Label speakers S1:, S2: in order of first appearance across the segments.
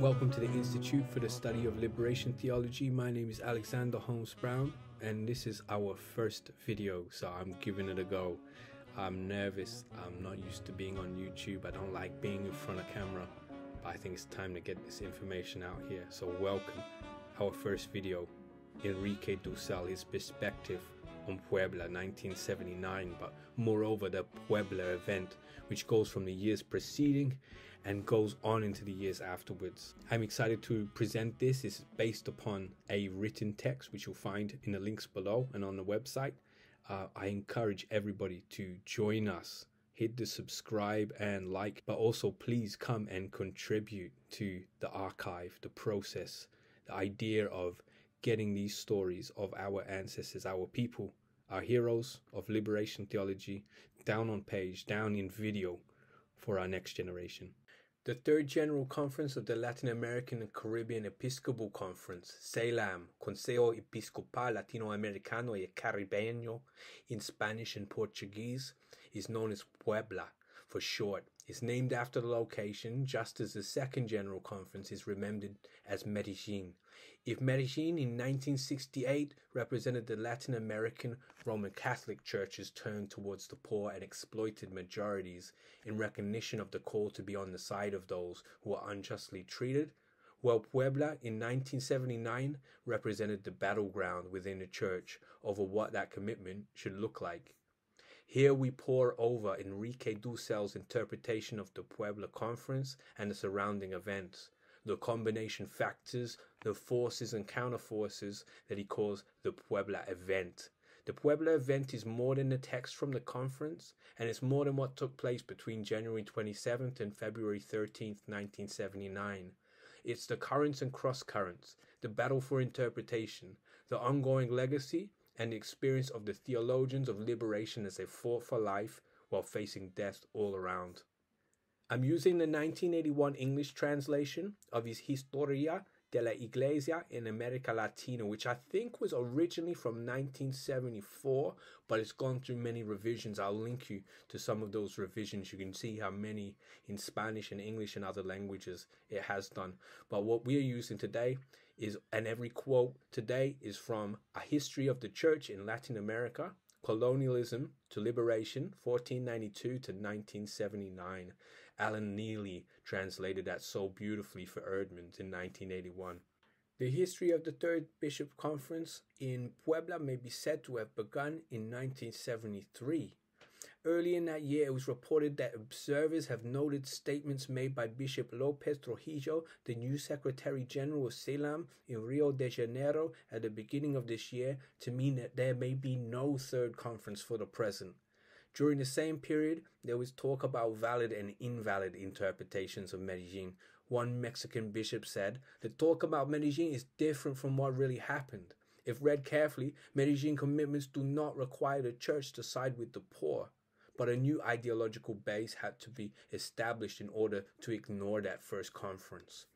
S1: Welcome to the Institute for the Study of Liberation Theology. My name is Alexander Holmes Brown, and this is our first video, so I'm giving it a go. I'm nervous, I'm not used to being on YouTube, I don't like being in front of camera, but I think it's time to get this information out here. So, welcome. Our first video Enrique Dussel, his perspective on Puebla 1979, but moreover the Puebla event, which goes from the years preceding and goes on into the years afterwards. I'm excited to present this. It's based upon a written text, which you'll find in the links below and on the website. Uh, I encourage everybody to join us. Hit the subscribe and like, but also please come and contribute to the archive, the process, the idea of getting these stories of our ancestors, our people, our heroes of liberation theology down on page, down in video for our next generation. The Third General Conference of the Latin American and Caribbean Episcopal Conference, CELAM, Consejo Episcopal Latinoamericano y Caribeño in Spanish and Portuguese, is known as Puebla for short, is named after the location, just as the Second General Conference is remembered as Medellin. If Medellin in 1968 represented the Latin American Roman Catholic Church's turn towards the poor and exploited majorities in recognition of the call to be on the side of those who are unjustly treated, while Puebla in 1979 represented the battleground within the church over what that commitment should look like. Here we pore over Enrique Dussel's interpretation of the Puebla Conference and the surrounding events, the combination factors, the forces and counterforces that he calls the Puebla event. The Puebla event is more than the text from the conference, and it's more than what took place between January 27th and February 13th, 1979. It's the currents and cross currents, the battle for interpretation, the ongoing legacy, and the experience of the theologians of liberation as they fought for life while facing death all around. I'm using the 1981 English translation of his Historia de la Iglesia in America Latina, which I think was originally from 1974, but it's gone through many revisions. I'll link you to some of those revisions. You can see how many in Spanish and English and other languages it has done. But what we're using today is, and every quote today is from A History of the Church in Latin America Colonialism to Liberation, 1492 to 1979. Alan Neely translated that so beautifully for Eerdmans in 1981. The history of the Third Bishop Conference in Puebla may be said to have begun in 1973 Early in that year, it was reported that observers have noted statements made by Bishop Lopez Trujillo, the new Secretary General of CELAM in Rio de Janeiro at the beginning of this year, to mean that there may be no third conference for the present. During the same period, there was talk about valid and invalid interpretations of Medellin. One Mexican bishop said, The talk about Medellin is different from what really happened. If read carefully, Medellin commitments do not require the church to side with the poor, but a new ideological base had to be established in order to ignore that first conference.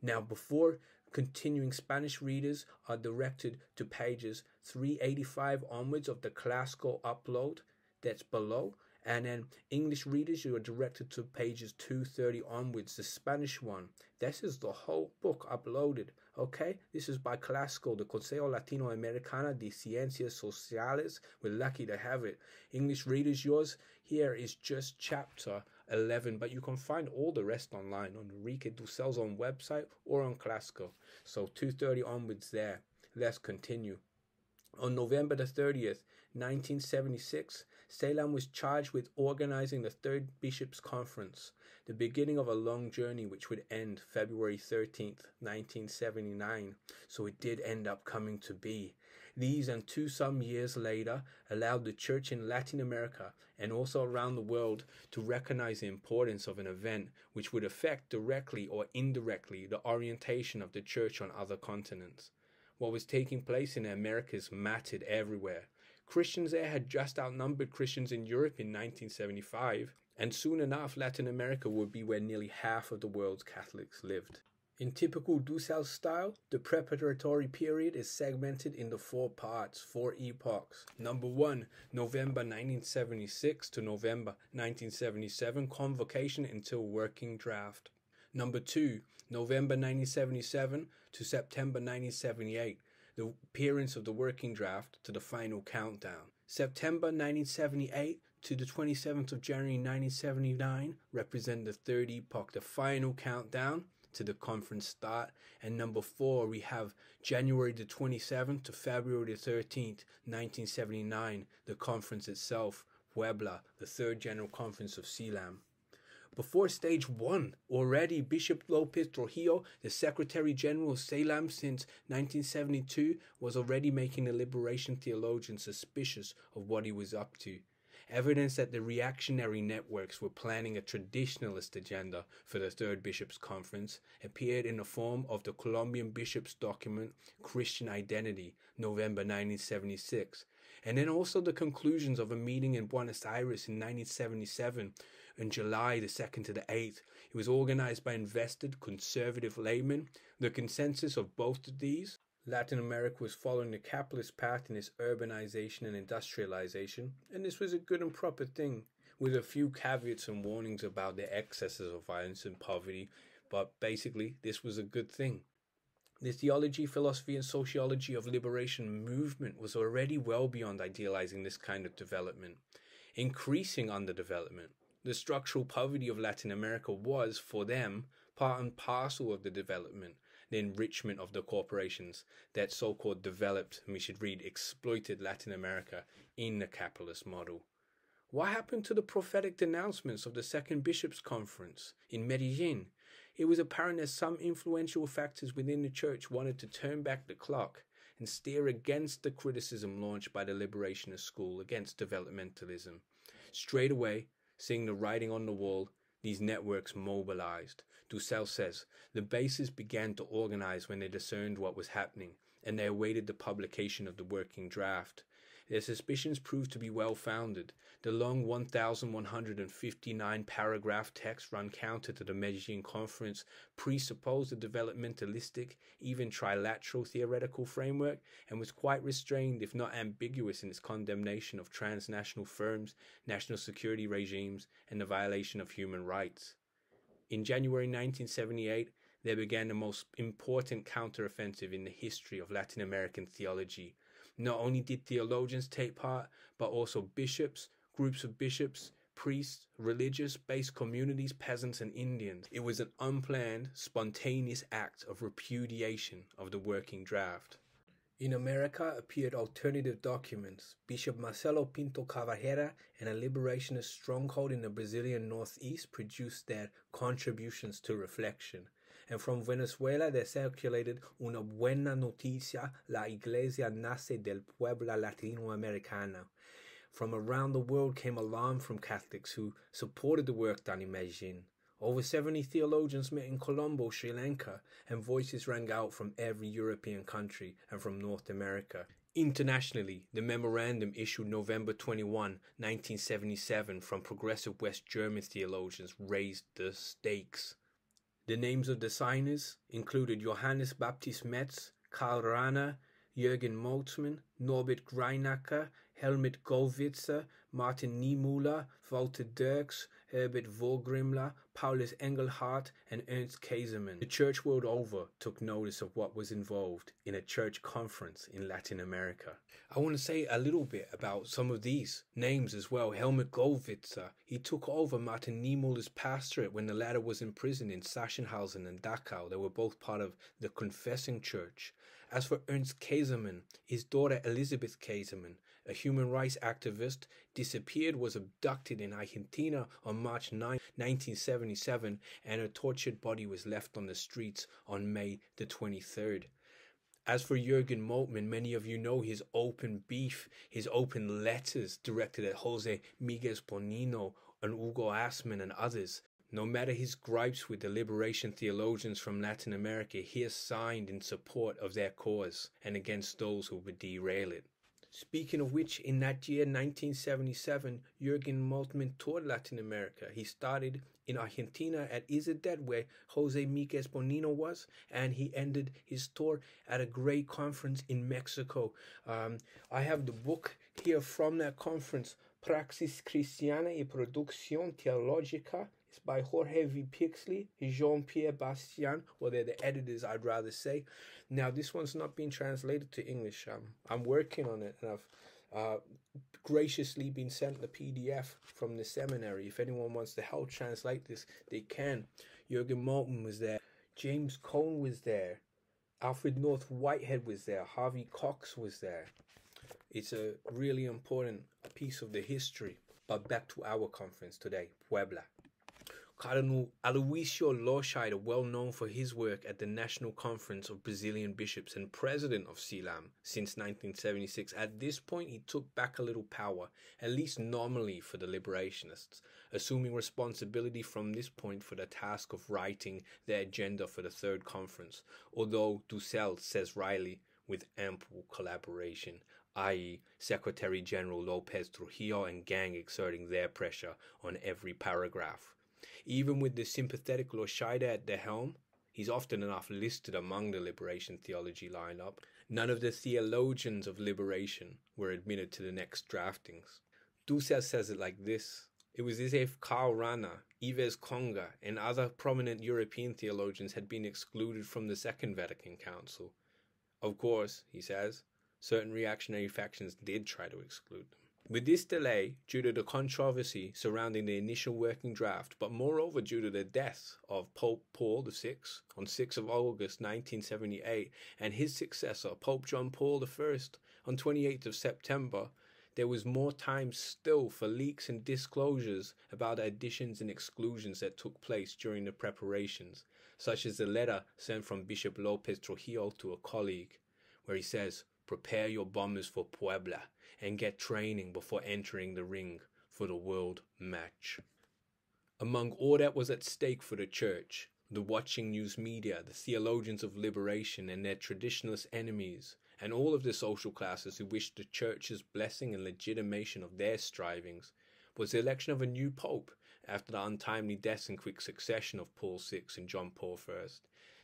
S1: Now, before continuing, Spanish readers are directed to pages 385 onwards of the CLACSO upload that's below and then English readers, you are directed to pages 230 onwards, the Spanish one. This is the whole book uploaded, okay? This is by CLACSO, the Consejo Latinoamericana de Ciencias Sociales. We're lucky to have it. English readers, yours here is just chapter 11, but you can find all the rest online on Enrique Dussel's own website or on CLACSO. So 230 onwards there. Let's continue. On November the 30th, 1976, CELAM was charged with organizing the Third Bishops' Conference, the beginning of a long journey which would end February 13th, 1979. So it did end up coming to be. These and two some years later allowed the church in Latin America and also around the world to recognize the importance of an event which would affect directly or indirectly the orientation of the church on other continents. What was taking place in the Americas mattered everywhere. Christians there had just outnumbered Christians in Europe in 1975, and soon enough, Latin America would be where nearly half of the world's Catholics lived. In typical Dussel style, the preparatory period is segmented into four parts, four epochs. Number one, November 1976 to November 1977, convocation until working draft. Number two, November 1977 to September 1978, the appearance of the working draft to the final countdown. September 1978 to the 27th of January 1979 represent the third epoch, the final countdown to the conference start. And number four, we have January the 27th to February the 13th, 1979, the conference itself, Puebla, the third general conference of CELAM. Before stage one, already Bishop Lopez Trujillo, the Secretary General of CELAM since 1972, was already making the liberation theologians suspicious of what he was up to. Evidence that the reactionary networks were planning a traditionalist agenda for the Third Bishops' Conference appeared in the form of the Colombian bishops' document Christian Identity, November 1976, and then also the conclusions of a meeting in Buenos Aires in 1977 in July the 2nd to the 8th. It was organized by invested conservative laymen. The consensus of both of these Latin America was following the capitalist path in its urbanization and industrialization, and this was a good and proper thing, with a few caveats and warnings about the excesses of violence and poverty, but basically, this was a good thing. The theology, philosophy, and sociology of liberation movement was already well beyond idealizing this kind of development, increasing underdevelopment. The structural poverty of Latin America was, for them, part and parcel of the development, the enrichment of the corporations that so called developed, and we should read exploited Latin America in the capitalist model. What happened to the prophetic denouncements of the Second Bishops' Conference in Medellin? It was apparent that some influential factors within the church wanted to turn back the clock and steer against the criticism launched by the Liberationist school against developmentalism. Straight away, seeing the writing on the wall, these networks mobilized. Dussel says the bases began to organize when they discerned what was happening, and they awaited the publication of the working draft. Their suspicions proved to be well founded. The long 1,159 paragraph text run counter to the Medellin Conference presupposed a developmentalistic, even trilateral theoretical framework and was quite restrained, if not ambiguous, in its condemnation of transnational firms, national security regimes, and the violation of human rights. In January 1978, there began the most important counteroffensive in the history of Latin American theology not only did theologians take part, but also bishops, groups of bishops, priests, religious based communities, peasants, and Indians. It was an unplanned, spontaneous act of repudiation of the working draft. In America appeared alternative documents. Bishop Marcelo Pinto Carvalheira and a liberationist stronghold in the Brazilian northeast produced their contributions to reflection and from Venezuela they circulated una buena noticia, la iglesia nace del pueblo latinoamericano. From around the world came alarm from Catholics who supported the work done in Medellin. Over 70 theologians met in Colombo, Sri Lanka, and voices rang out from every European country and from North America. Internationally, the memorandum issued November 21, 1977 from progressive West German theologians raised the stakes. The names of the signers included Johannes Baptist Metz, Karl Rahner, Jürgen Moltmann, Norbert Greinacher, Helmut Gollwitzer, Martin Niemöller, Walter Dirks, Herbert Vorgrimler, Paulus Engelhardt, and Ernst Käsemann. The church world over took notice of what was involved in a church conference in Latin America. I want to say a little bit about some of these names as well. Helmut Gollwitzer, he took over Martin Niemöller's pastorate when the latter was imprisoned in Sachsenhausen and Dachau. They were both part of the Confessing Church. As for Ernst Käsemann, his daughter Elizabeth Käsemann, a human rights activist, disappeared, was abducted in Argentina on March 9, 1977, and her tortured body was left on the streets on May the 23rd. As for Jurgen Moltmann, many of you know his open beef, his open letters directed at Jose Miguel Bonino and Hugo Assmann and others. No matter his gripes with the liberation theologians from Latin America, he has signed in support of their cause and against those who would derail it. Speaking of which, in that year, 1977, Jurgen Moltmann toured Latin America. He started in Argentina at ISEDET, where Jose Miguel Bonino was, and he ended his tour at a great conference in Mexico. Um, I have the book here from that conference, Praxis Cristiana y Producción Teológica. By Jorge V. Pixley, Jean Pierre Bastian, or they're the editors, I'd rather say. Now, this one's not been translated to English. Um, I'm working on it, and I've uh, graciously been sent the PDF from the seminary. If anyone wants to help translate this, they can. Jurgen Moltmann was there. James Cone was there. Alfred North Whitehead was there. Harvey Cox was there. It's a really important piece of the history. But back to our conference today, Puebla. Cardinal Aloisio Lorscheider, well known for his work at the National Conference of Brazilian Bishops and president of CELAM since 1976, at this point he took back a little power, at least nominally for the liberationists, assuming responsibility from this point for the task of writing the agenda for the third conference, although Dussel says Riley with ample collaboration, i.e., Secretary General Lopez Trujillo and gang exerting their pressure on every paragraph. Even with the sympathetic Lorscheider at the helm, he's often enough listed among the liberation theology lineup, none of the theologians of liberation were admitted to the next draftings. Dussel says it like this. It was as if Karl Rahner, Yves Congar, and other prominent European theologians had been excluded from the Second Vatican Council. Of course, he says, certain reactionary factions did try to exclude them. With this delay, due to the controversy surrounding the initial working draft, but moreover due to the death of Pope Paul VI on 6 of August 1978 and his successor, Pope John Paul I, on 28th of September, there was more time still for leaks and disclosures about additions and exclusions that took place during the preparations, such as the letter sent from Bishop Lopez Trujillo to a colleague, where he says, Prepare your bombers for Puebla and get training before entering the ring for the world match. Among all that was at stake for the church, the watching news media, the theologians of liberation and their traditionalist enemies, and all of the social classes who wished the church's blessing and legitimation of their strivings, was the election of a new pope after the untimely deaths in quick succession of Paul VI and John Paul I,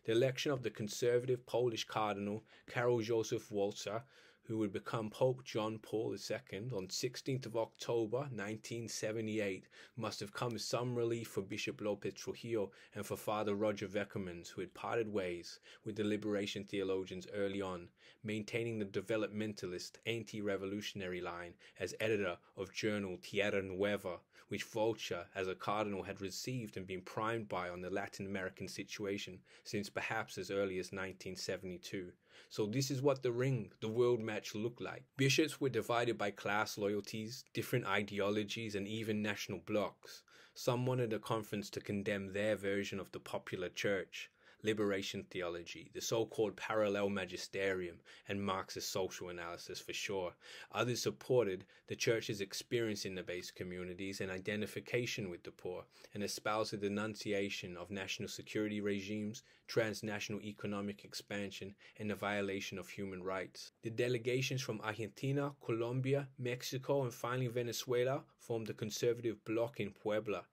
S1: the election of the conservative Polish cardinal Karol Joseph Walzer who would become Pope John Paul II on 16th of October 1978, must have come as some relief for Bishop Lopez Trujillo and for Father Roger Vekemans, who had parted ways with the liberation theologians early on, maintaining the developmentalist, anti-revolutionary line as editor of journal Tierra Nueva, which Walzer, as a cardinal, had received and been primed by on the Latin American situation since perhaps as early as 1972. So this is what the ring, the world match looked like. Bishops were divided by class loyalties, different ideologies, and even national blocs. Some wanted the conference to condemn their version of the popular church liberation theology, the so called parallel magisterium, and Marxist social analysis for sure. Others supported the church's experience in the base communities and identification with the poor, and espoused the denunciation of national security regimes, transnational economic expansion, and the violation of human rights. The delegations from Argentina, Colombia, Mexico, and finally Venezuela formed the conservative bloc in Puebla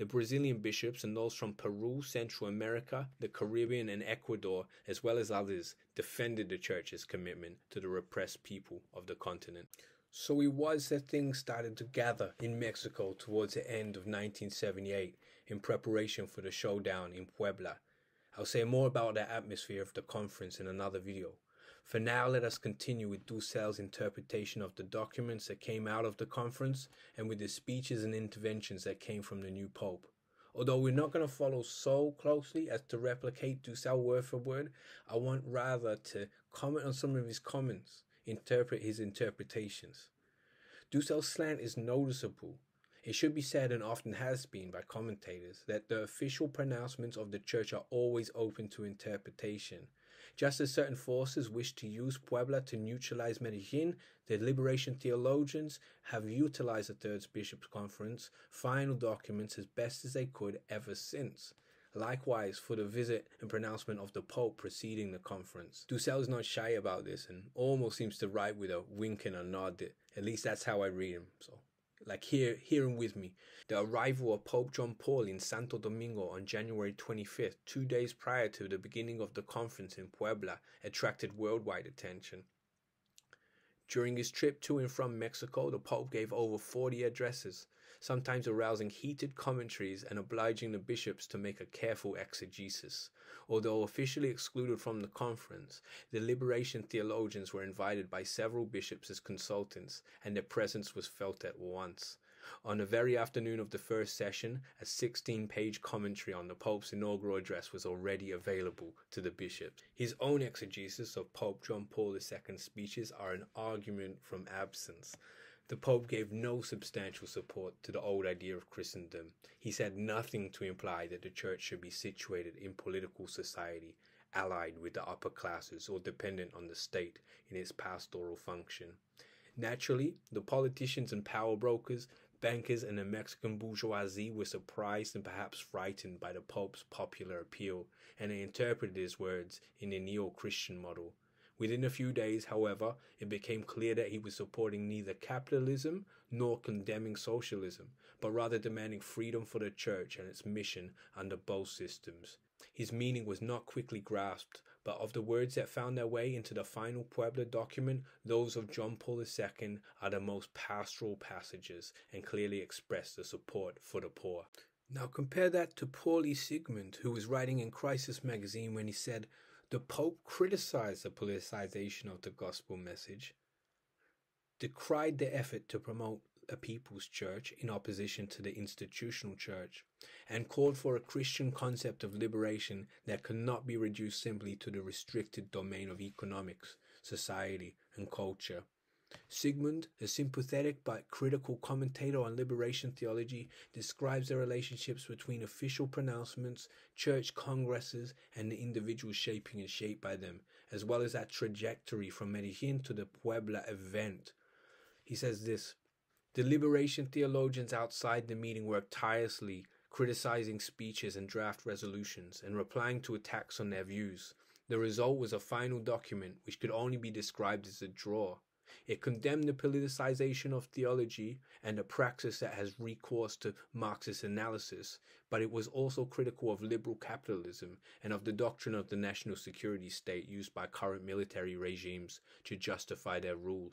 S1: the Brazilian bishops and those from Peru, Central America, the Caribbean, and Ecuador, as well as others, defended the church's commitment to the repressed people of the continent. So it was that things started to gather in Mexico towards the end of 1978 in preparation for the showdown in Puebla. I'll say more about the atmosphere of the conference in another video. For now, let us continue with Dussel's interpretation of the documents that came out of the conference and with the speeches and interventions that came from the new Pope. Although we're not going to follow so closely as to replicate Dussel word for word, I want rather to comment on some of his comments, interpret his interpretations. Dussel's slant is noticeable. It should be said, and often has been by commentators, that the official pronouncements of the Church are always open to interpretation, just as certain forces wish to use Puebla to neutralize Medellin, the liberation theologians have utilized the Third Bishops' Conference final documents as best as they could ever since. Likewise, for the visit and pronouncement of the Pope preceding the conference. Dussel is not shy about this and almost seems to write with a wink and a nod. At least that's how I read him. So, like here, hear him with me. The arrival of Pope John Paul in Santo Domingo on January 25th, two days prior to the beginning of the conference in Puebla, attracted worldwide attention. During his trip to and from Mexico, the Pope gave over 40 addresses, sometimes arousing heated commentaries and obliging the bishops to make a careful exegesis. Although officially excluded from the conference, the liberation theologians were invited by several bishops as consultants, and their presence was felt at once. On the very afternoon of the first session, a 16 page commentary on the Pope's inaugural address was already available to the bishops. His own exegesis of Pope John Paul II's speeches are an argument from absence. The Pope gave no substantial support to the old idea of Christendom. He said nothing to imply that the Church should be situated in political society, allied with the upper classes, or dependent on the state in its pastoral function. Naturally, the politicians and power brokers Bankers and the Mexican bourgeoisie were surprised and perhaps frightened by the Pope's popular appeal, and they interpreted his words in the neo Christian model. Within a few days, however, it became clear that he was supporting neither capitalism nor condemning socialism, but rather demanding freedom for the church and its mission under both systems. His meaning was not quickly grasped, but of the words that found their way into the final Puebla document, those of John Paul II are the most pastoral passages and clearly express the support for the poor. Now compare that to Paulie Sigmund, who was writing in Crisis magazine when he said, The Pope criticized the politicization of the gospel message, decried the effort to promote a people's church in opposition to the institutional church, and called for a Christian concept of liberation that cannot be reduced simply to the restricted domain of economics, society, and culture. Sigmund, a sympathetic but critical commentator on liberation theology, describes the relationships between official pronouncements, church congresses, and the individuals shaping and shaped by them, as well as that trajectory from Medellin to the Puebla event. He says this the liberation theologians outside the meeting worked tirelessly, criticizing speeches and draft resolutions and replying to attacks on their views. The result was a final document which could only be described as a draw. It condemned the politicization of theology and a praxis that has recourse to Marxist analysis, but it was also critical of liberal capitalism and of the doctrine of the national security state used by current military regimes to justify their rule.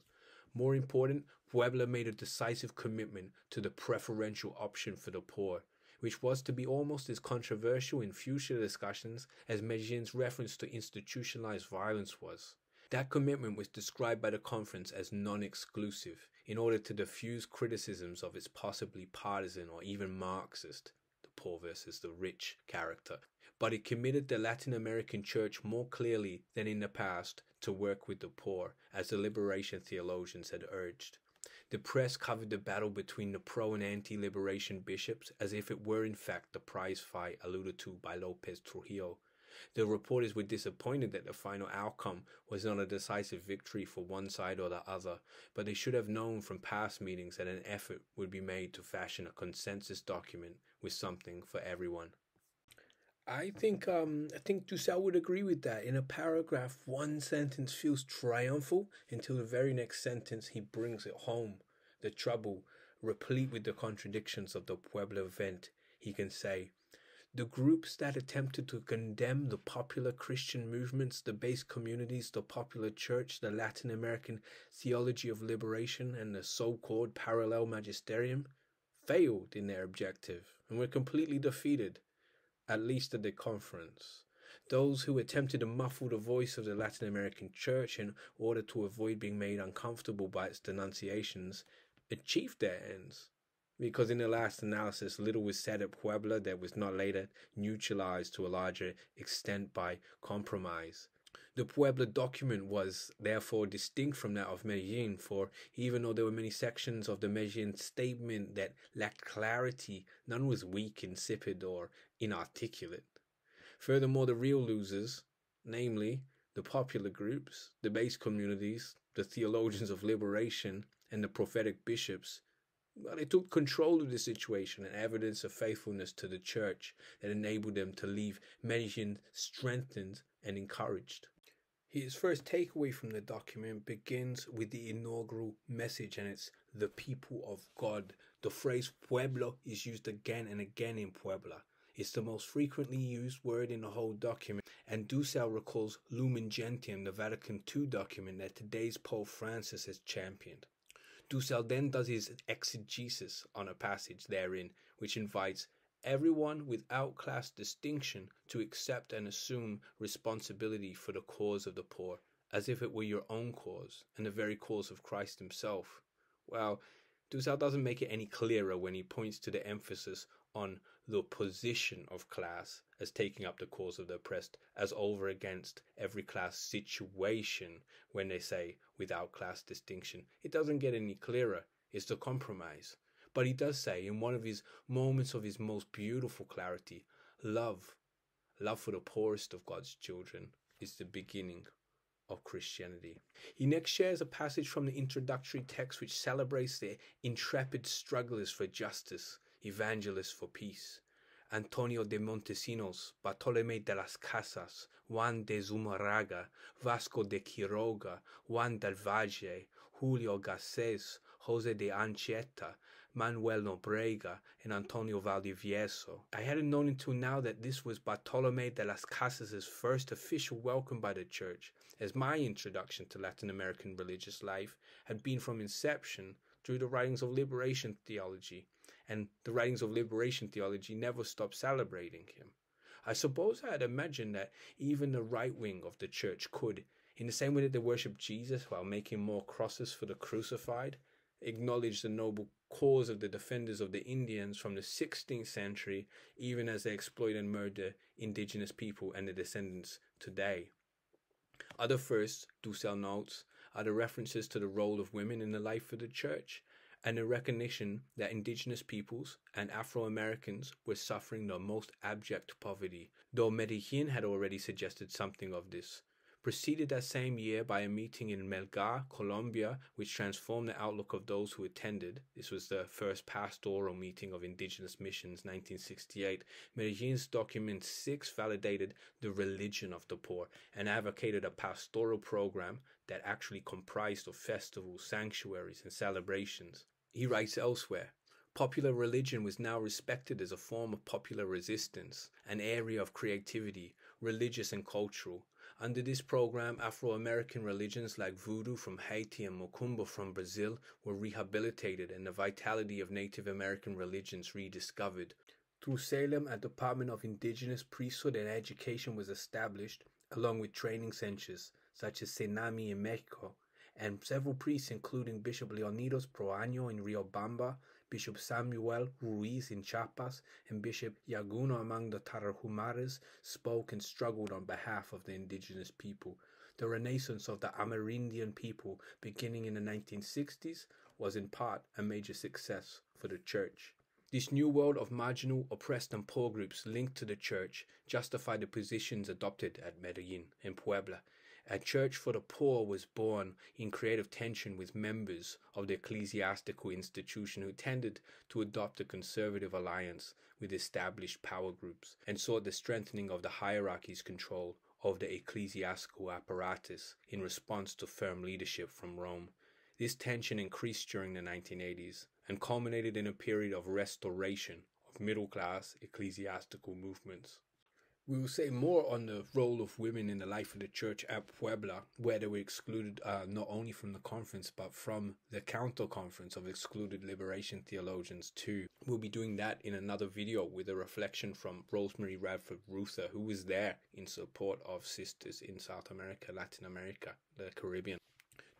S1: More important, Puebla made a decisive commitment to the preferential option for the poor, which was to be almost as controversial in future discussions as Medellin's reference to institutionalized violence was. That commitment was described by the conference as non exclusive in order to diffuse criticisms of its possibly partisan or even Marxist, the poor versus the rich character. But it committed the Latin American church more clearly than in the past to work with the poor, as the liberation theologians had urged. The press covered the battle between the pro and anti liberation bishops as if it were in fact the prize fight alluded to by Lopez Trujillo. The reporters were disappointed that the final outcome was not a decisive victory for one side or the other, but they should have known from past meetings that an effort would be made to fashion a consensus document with something for everyone. I think um, I think Dussel would agree with that. In a paragraph, one sentence feels triumphal until the very next sentence he brings it home. The trouble, replete with the contradictions of the Puebla event, he can say, the groups that attempted to condemn the popular Christian movements, the base communities, the popular church, the Latin American theology of liberation, and the so called parallel magisterium, failed in their objective and were completely defeated at least at the conference. Those who attempted to muffle the voice of the Latin American church in order to avoid being made uncomfortable by its denunciations achieved their ends. Because in the last analysis, little was said at Puebla that was not later neutralized to a larger extent by compromise. The Puebla document was therefore distinct from that of Medellin, for even though there were many sections of the Medellin statement that lacked clarity, none was weak, insipid, or inarticulate. Furthermore, the real losers, namely the popular groups, the base communities, the theologians of liberation, and the prophetic bishops, well, they took control of the situation and evidence of faithfulness to the church that enabled them to leave Medellin strengthened and encouraged. His first takeaway from the document begins with the inaugural message, and it's the people of God. The phrase pueblo is used again and again in Puebla. It's the most frequently used word in the whole document, and Dussel recalls Lumen Gentium, the Vatican II document that today's Pope Francis has championed. Dussel then does his exegesis on a passage therein, which invites everyone without class distinction to accept and assume responsibility for the cause of the poor, as if it were your own cause and the very cause of Christ himself. Well, Dussel doesn't make it any clearer when he points to the emphasis on the position of class as taking up the cause of the oppressed as over against every class situation when they say without class distinction. It doesn't get any clearer. It's the compromise. But he does say in one of his moments of his most beautiful clarity, love, love for the poorest of God's children is the beginning of Christianity. He next shares a passage from the introductory text which celebrates the intrepid strugglers for justice, evangelists for peace. Antonio de Montesinos, Bartolomé de las Casas, Juan de Zumarraga, Vasco de Quiroga, Juan del Valle, Julio Garcés, Jose de Anchieta, Manuel Nobrega, and Antonio Valdivieso. I hadn't known until now that this was Bartolome de las Casas' first official welcome by the church, as my introduction to Latin American religious life had been from inception through the writings of liberation theology, and the writings of liberation theology never stopped celebrating him. I suppose I had imagined that even the right wing of the church could, in the same way that they worship Jesus while making more crosses for the crucified, acknowledge the noble cause of the defenders of the Indians from the 16th century, even as they exploit and murder indigenous people and their descendants today. Other firsts, Dussel notes, are the references to the role of women in the life of the church and a recognition that indigenous peoples and Afro Americans were suffering the most abject poverty, though Medellin had already suggested something of this preceded that same year by a meeting in Melgar, Colombia, which transformed the outlook of those who attended. This was the first pastoral meeting of indigenous missions, 1968. Medellin's document 6 validated the religion of the poor and advocated a pastoral program that actually comprised of festivals, sanctuaries, and celebrations. He writes elsewhere, Popular religion was now respected as a form of popular resistance, an area of creativity, religious and cultural, under this program, Afro American religions like Voodoo from Haiti and Macumba from Brazil were rehabilitated and the vitality of Native American religions rediscovered. Through CELAM, a Department of Indigenous Priesthood and Education was established, along with training centers such as CENAMI in Mexico, and several priests, including Bishop Leonidas Proaño in Riobamba, Bishop Samuel Ruiz in Chiapas, and Bishop Llaguno among the Tarahumaras spoke and struggled on behalf of the indigenous people. The renaissance of the Amerindian people beginning in the 1960s was in part a major success for the church. This new world of marginal, oppressed, and poor groups linked to the church justified the positions adopted at Medellin and Puebla a church for the poor was born in creative tension with members of the ecclesiastical institution who tended to adopt a conservative alliance with established power groups and sought the strengthening of the hierarchy's control of the ecclesiastical apparatus in response to firm leadership from Rome. This tension increased during the 1980s and culminated in a period of restoration of middle class ecclesiastical movements. We will say more on the role of women in the life of the church at Puebla, where they were excluded uh, not only from the conference but from the counter conference of excluded liberation theologians too. We'll be doing that in another video with a reflection from Rosemary Radford Ruether, who was there in support of sisters in South America, Latin America, the Caribbean.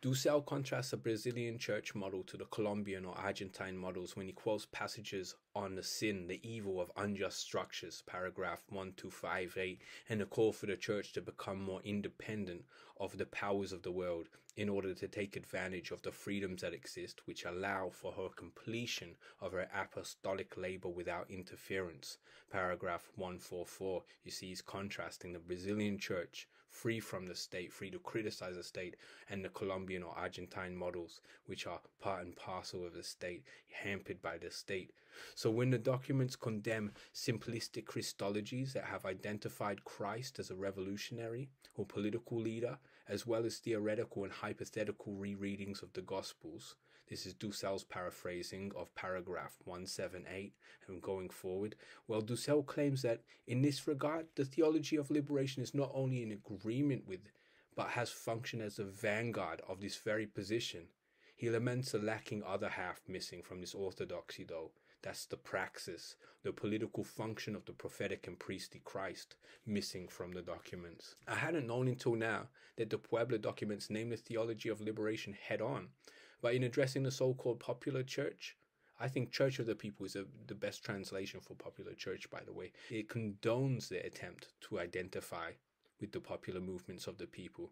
S1: Dussel contrasts the Brazilian church model to the Colombian or Argentine models when he quotes passages on the sin, the evil of unjust structures, paragraph 1258, and the call for the church to become more independent of the powers of the world in order to take advantage of the freedoms that exist, which allow for her completion of her apostolic labor without interference. Paragraph 144, you see, he's contrasting the Brazilian church free from the state, free to criticize the state, and the Colombian or Argentine models, which are part and parcel of the state, hampered by the state. So when the documents condemn simplistic Christologies that have identified Christ as a revolutionary or political leader, as well as theoretical and hypothetical rereadings of the Gospels, this is Dussels' paraphrasing of paragraph 178 and going forward. Well, Dussel claims that in this regard, the theology of liberation is not only in agreement with, but has functioned as a vanguard of this very position. He laments the lacking other half missing from this orthodoxy, though. That's the praxis, the political function of the prophetic and priestly Christ, missing from the documents. I hadn't known until now that the Puebla documents name the theology of liberation head on, but in addressing the so called popular church, I think Church of the People is a, the best translation for popular church, by the way. It condones their attempt to identify with the popular movements of the people,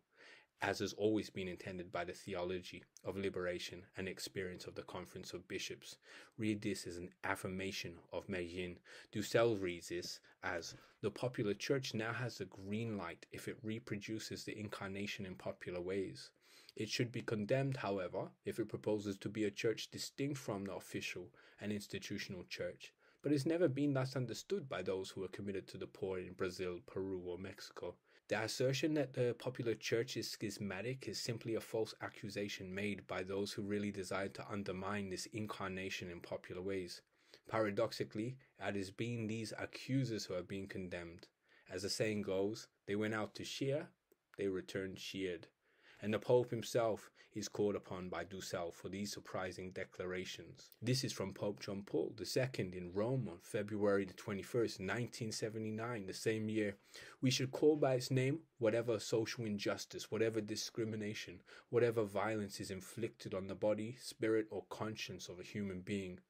S1: as has always been intended by the theology of liberation and experience of the Conference of Bishops. Read this as an affirmation of Medellin. Dussel reads this as the popular church now has a green light if it reproduces the incarnation in popular ways. It should be condemned, however, if it proposes to be a church distinct from the official and institutional church, but it's never been thus understood by those who are committed to the poor in Brazil, Peru, or Mexico. The assertion that the popular church is schismatic is simply a false accusation made by those who really desire to undermine this incarnation in popular ways. Paradoxically, it has been these accusers who are being condemned. As the saying goes, they went out to shear, they returned sheared and the Pope himself is called upon by Dussel for these surprising declarations. This is from Pope John Paul II in Rome on February the 21st, 1979, the same year. We should call by its name whatever social injustice, whatever discrimination, whatever violence is inflicted on the body, spirit, or conscience of a human being.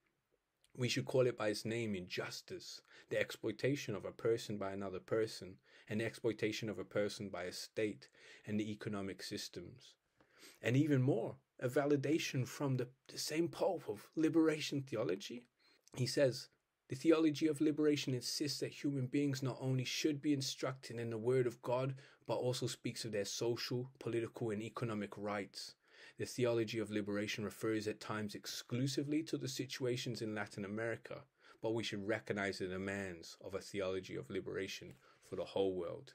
S1: We should call it by its name injustice, the exploitation of a person by another person, and exploitation of a person by a state and the economic systems. And even more, a validation from the, the same Pope of liberation theology. He says, the theology of liberation insists that human beings not only should be instructed in the Word of God, but also speaks of their social, political, and economic rights. The theology of liberation refers at times exclusively to the situations in Latin America, but we should recognize the demands of a theology of liberation for the whole world.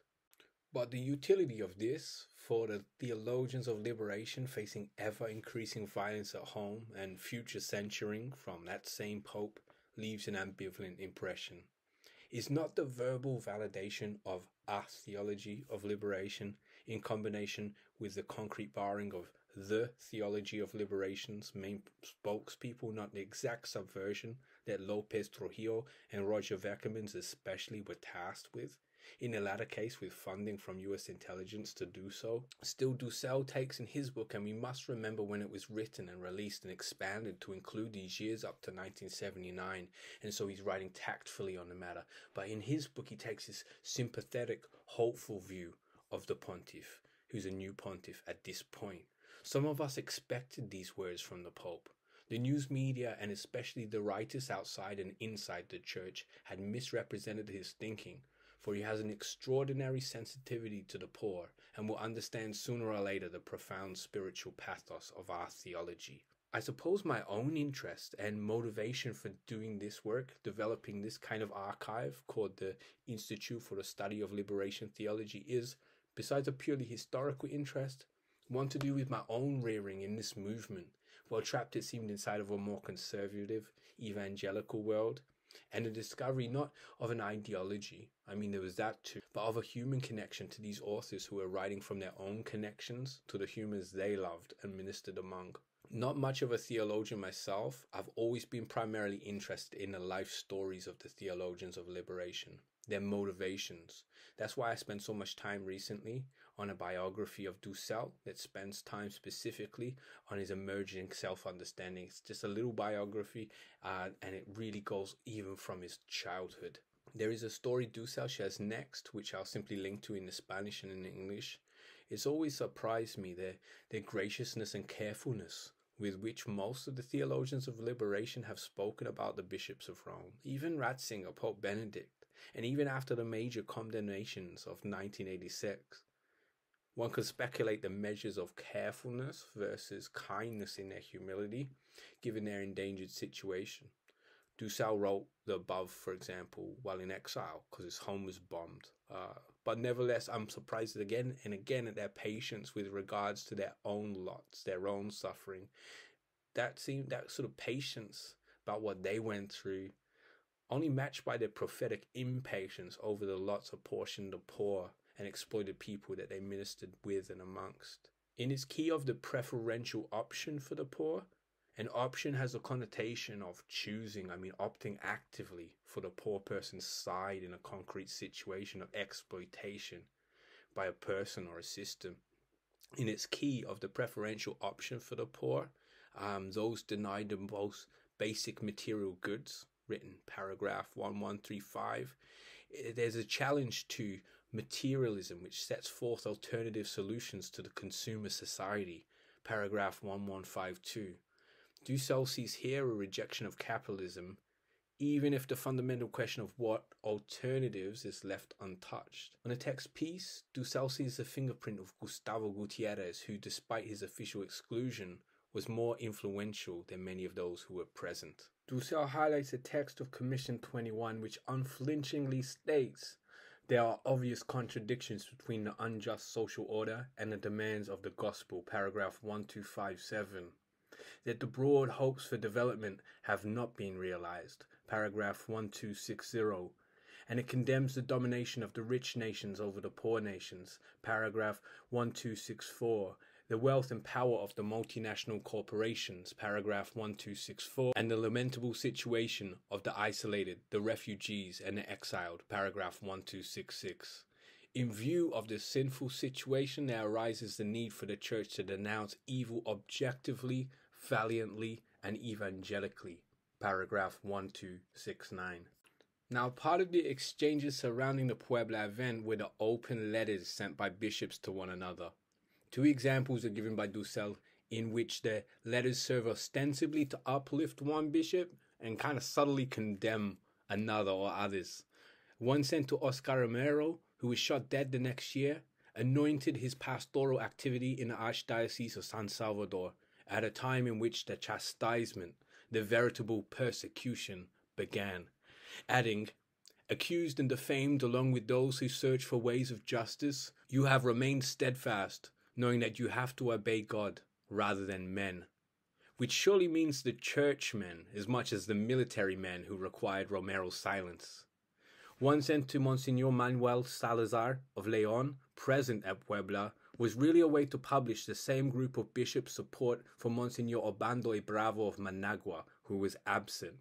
S1: But the utility of this for the theologians of liberation facing ever increasing violence at home and future censuring from that same Pope leaves an ambivalent impression. Is not the verbal validation of a theology of liberation in combination with the concrete barring of the theology of liberation's main spokespeople, not the exact subversion that Lopez Trujillo and Roger Vekemans especially were tasked with. In the latter case, with funding from US intelligence to do so. Still, Dussel takes in his book, and we must remember when it was written and released and expanded to include these years up to 1979, and so he's writing tactfully on the matter. But in his book, he takes this sympathetic, hopeful view of the pontiff, who's a new pontiff at this point. Some of us expected these words from the Pope. The news media, and especially the writers outside and inside the church, had misrepresented his thinking, for he has an extraordinary sensitivity to the poor and will understand sooner or later the profound spiritual pathos of our theology. I suppose my own interest and motivation for doing this work, developing this kind of archive called the Institute for the Study of Liberation Theology, is, besides a purely historical interest, one to do with my own rearing in this movement, well trapped it seemed inside of a more conservative, evangelical world, and the discovery not of an ideology, I mean, there was that too, but of a human connection to these authors who were writing from their own connections to the humans they loved and ministered among. Not much of a theologian myself, I've always been primarily interested in the life stories of the theologians of liberation their motivations. That's why I spent so much time recently on a biography of Dussel that spends time specifically on his emerging self understanding. It's just a little biography, uh, and it really goes even from his childhood. There is a story Dussel shares next, which I'll simply link to in the Spanish and in English. It's always surprised me their, their graciousness and carefulness with which most of the theologians of liberation have spoken about the bishops of Rome. Even Ratzinger, Pope Benedict, and even after the major condemnations of 1986. One could speculate the measures of carefulness versus kindness in their humility, given their endangered situation. Dussel wrote the above, for example, while in exile because his home was bombed. Uh, but nevertheless, I'm surprised again and again at their patience with regards to their own lots, their own suffering. That seemed that sort of patience about what they went through, only matched by their prophetic impatience over the lots apportioned the poor and exploited people that they ministered with and amongst. In its key of the preferential option for the poor, an option has a connotation of choosing, I mean, opting actively for the poor person's side in a concrete situation of exploitation by a person or a system. In its key of the preferential option for the poor, um, those denied the most basic material goods, written paragraph 1135, eh, there's a challenge to materialism which sets forth alternative solutions to the consumer society, paragraph 1152. Dussel sees here a rejection of capitalism, even if the fundamental question of what alternatives is left untouched. On the text piece, Dussel sees the fingerprint of Gustavo Gutierrez, who, despite his official exclusion, was more influential than many of those who were present. Dussel highlights the text of Commission 21, which unflinchingly states there are obvious contradictions between the unjust social order and the demands of the gospel, paragraph 1257 that the broad hopes for development have not been realized, paragraph 1260, and it condemns the domination of the rich nations over the poor nations, paragraph 1264, the wealth and power of the multinational corporations, paragraph 1264, and the lamentable situation of the isolated, the refugees, and the exiled, paragraph 1266. In view of this sinful situation, there arises the need for the church to denounce evil objectively, valiantly and evangelically. Paragraph 1269. Now, part of the exchanges surrounding the Puebla event were the open letters sent by bishops to one another. Two examples are given by Dussel in which the letters serve ostensibly to uplift one bishop and kind of subtly condemn another or others. One sent to Oscar Romero, who was shot dead the next year, anointed his pastoral activity in the Archdiocese of San Salvador at a time in which the chastisement, the veritable persecution, began, adding, Accused and defamed along with those who search for ways of justice, you have remained steadfast, knowing that you have to obey God rather than men. Which surely means the churchmen as much as the military men who required Romero's silence. One sent to Monsignor Manuel Salazar of Leon, present at Puebla, was really a way to publish the same group of bishops' support for Monsignor Obando y Bravo of Managua, who was absent.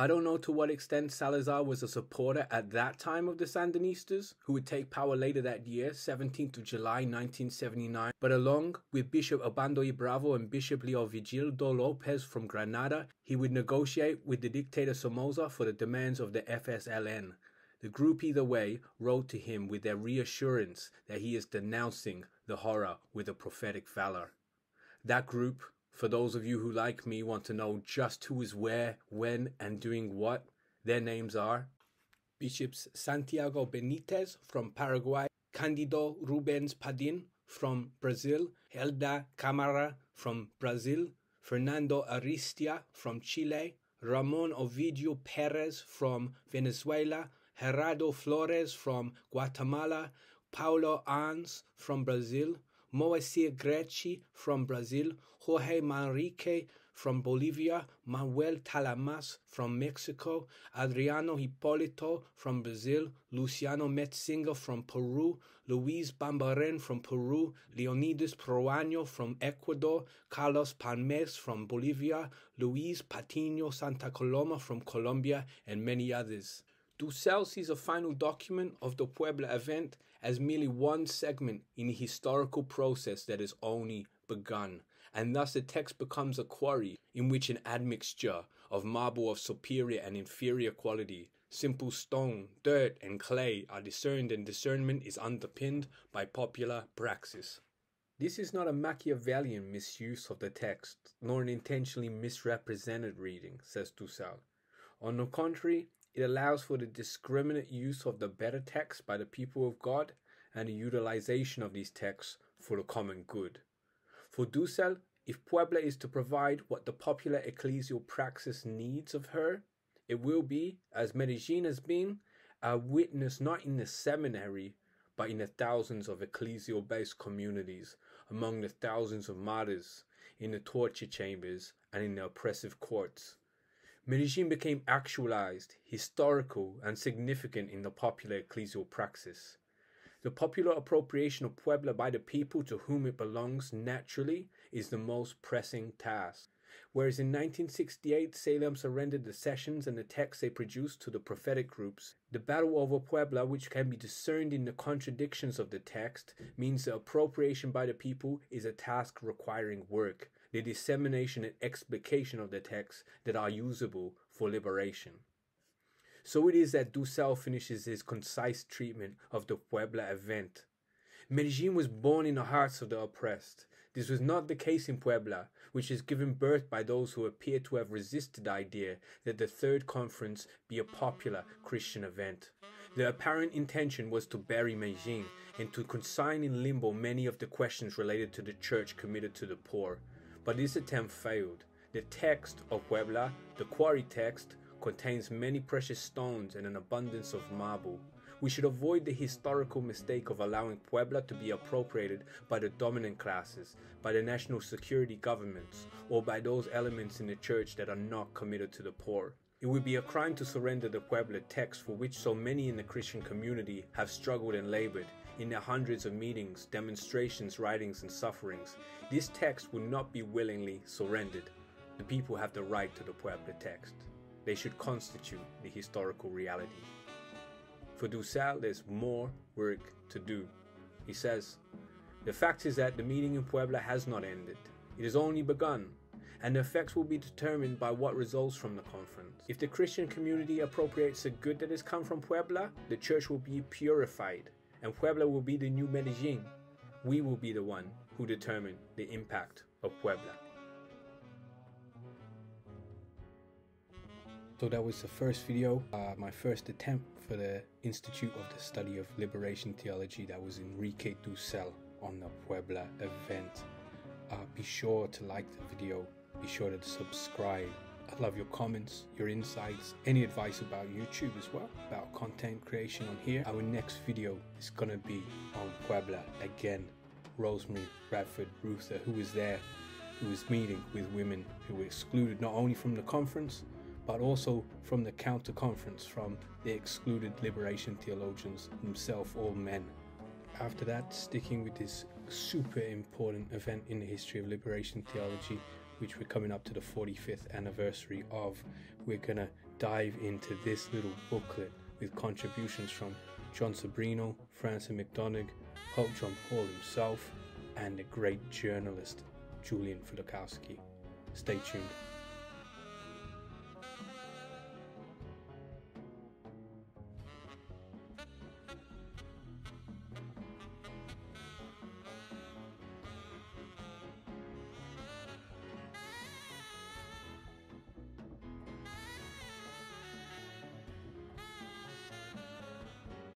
S1: I don't know to what extent Salazar was a supporter at that time of the Sandinistas, who would take power later that year, 17th of July 1979, but along with Bishop Obando y Bravo and Bishop Leovigildo Lopez from Granada, he would negotiate with the dictator Somoza for the demands of the FSLN. The group either way wrote to him with their reassurance that he is denouncing the horror with a prophetic valor. That group, for those of you who like me want to know just who is where, when, and doing what, their names are Bishops Santiago Benitez from Paraguay, Candido Rubens Padin from Brazil, Helder Camara from Brazil, Fernando Ariztia from Chile, Ramon Ovidio Perez from Venezuela, Gerardo Flores from Guatemala, Paulo Arns from Brazil, Moacir Grechi from Brazil, Jorge Manrique from Bolivia, Manuel Talamas from Mexico, Adriano Hipólito from Brazil, Luciano Metzinger from Peru, Luis Bambaren from Peru, Leonidas Proaño from Ecuador, Carlos Palmes from Bolivia, Luis Patino Santa Coloma from Colombia, and many others. Dussel sees a final document of the Puebla event as merely one segment in a historical process that has only begun, and thus the text becomes a quarry in which an admixture of marble of superior and inferior quality, simple stone, dirt, and clay are discerned, and discernment is underpinned by popular praxis. This is not a Machiavellian misuse of the text, nor an intentionally misrepresented reading, says Dussel. On the contrary, it allows for the discriminate use of the better text by the people of God and the utilization of these texts for the common good. For Dussel, if Puebla is to provide what the popular ecclesial praxis needs of her, it will be, as Medellin has been, a witness not in the seminary, but in the thousands of ecclesial based communities, among the thousands of martyrs, in the torture chambers, and in the oppressive courts. Medellin became actualized, historical, and significant in the popular ecclesial praxis. The popular appropriation of Puebla by the people to whom it belongs naturally is the most pressing task. Whereas in 1968, CELAM surrendered the sessions and the texts they produced to the prophetic groups, the battle over Puebla, which can be discerned in the contradictions of the text, means the appropriation by the people is a task requiring work, the dissemination and explication of the texts that are usable for liberation. So it is that Dussel finishes his concise treatment of the Puebla event. Medellin was born in the hearts of the oppressed. This was not the case in Puebla, which is given birth by those who appear to have resisted the idea that the Third Conference be a popular Christian event. The apparent intention was to bury Medellin and to consign in limbo many of the questions related to the church committed to the poor. But this attempt failed. The text of Puebla, the quarry text, contains many precious stones and an abundance of marble. We should avoid the historical mistake of allowing Puebla to be appropriated by the dominant classes, by the national security governments, or by those elements in the church that are not committed to the poor. It would be a crime to surrender the Puebla text for which so many in the Christian community have struggled and labored in their hundreds of meetings, demonstrations, writings, and sufferings. This text would not be willingly surrendered. The people have the right to the Puebla text. They should constitute the historical reality. For Dussel, there's more work to do. He says, The fact is that the meeting in Puebla has not ended. It has only begun, and the effects will be determined by what results from the conference. If the Christian community appropriates the good that has come from Puebla, the church will be purified, and Puebla will be the new Medellin. We will be the one who determine the impact of Puebla. So that was the first video, uh, my first attempt for the Institute of the Study of Liberation Theology. That was Enrique Dussel on the Puebla event. Uh, be sure to like the video. Be sure to subscribe. I love your comments, your insights, any advice about YouTube as well, about content creation on here. Our next video is gonna be on Puebla again. Rosemary Radford Ruether, who was there, who was meeting with women who were excluded not only from the conference, but also from the counter conference from the excluded liberation theologians themselves, all men. After that, sticking with this super important event in the history of liberation theology, which we're coming up to the 45th anniversary of, we're gonna dive into this little booklet with contributions from Jon Sobrino, Francis McDonagh, Pope John Paul himself, and the great journalist Julian Filochowski. Stay tuned.